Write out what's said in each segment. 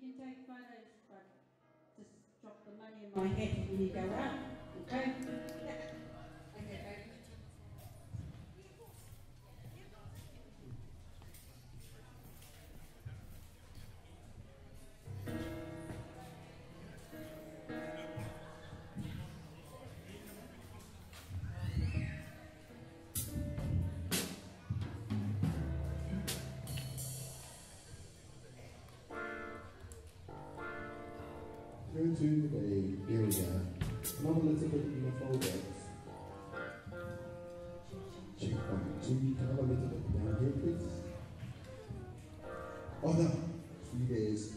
can take photos, but just drop the money in my head when you go out, okay, the area, not a little bit in the folders. One, two, come a little bit down here, please. Oh no. three days.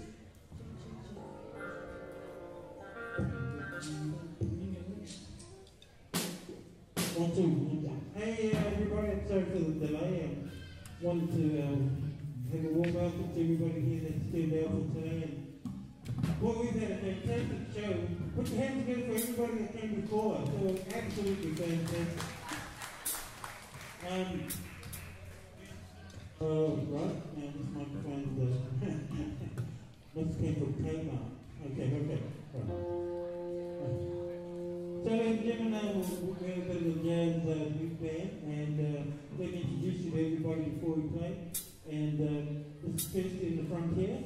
One, two. Hey, uh, everybody, sorry for the delay. I wanted to um, have a warm welcome to everybody here that's still there for today. And well, we've had a fantastic show. Put your hands together for everybody that came before us. It was absolutely fantastic. Um, oh, right. Now this microphone's uh, must came from Kmart. Okay, okay. Right. So, ladies and gentlemen, uh, we're going to go to the jazz uh, big band, and uh, let me introduce you to everybody before we play. And uh, this is Kirsty in the front here,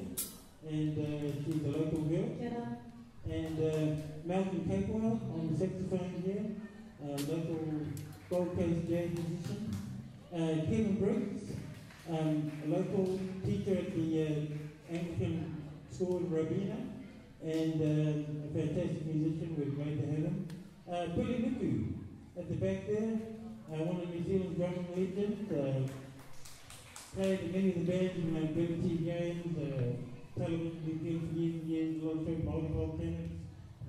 and uh, she's a local girl. And uh, Malcolm Capewell on the saxophone here, uh, local Gold Coast jazz musician. Uh, Kevin Briggs, um, a local teacher at the uh, Anglican School in Robina, and uh, a fantastic musician. We're glad to have him. Uh, Billy Nuku at the back there, uh, one of New Zealand's drumming legends. Uh, played in many of the bands in BBC games, lot of shows, multiple tenants,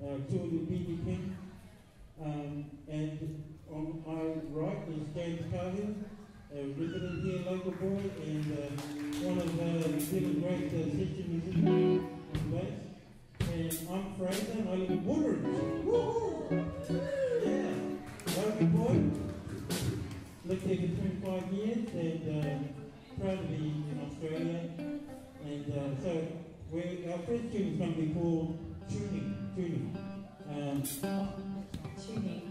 uh, with B.B. King. Um, and on my right is James Kahu, a resident here, local boy, and uh, one of New great uh, session musicians on bass. And I'm Frazer, and I live in Woodridge. Woohoo! Yeah, local boy. Lived here for 25 years, and uh, proud to be in Australia. And uh, so, we our first tune is going to be called Tuning. Tuning. Um, Tuning.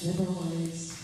Thank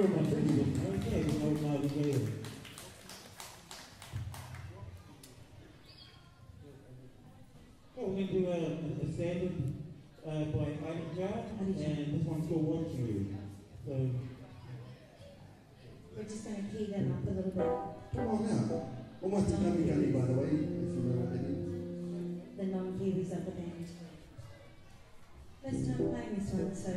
you're my people. Okay, we the. Oh, gonna do a, a standard, uh, by job, and this one's for one year. So, We're just going to key them up a little bit. Come on now. Almost Gummy Gully, by the way, if you know what. The non-Kiwis of the band. First time playing this one, so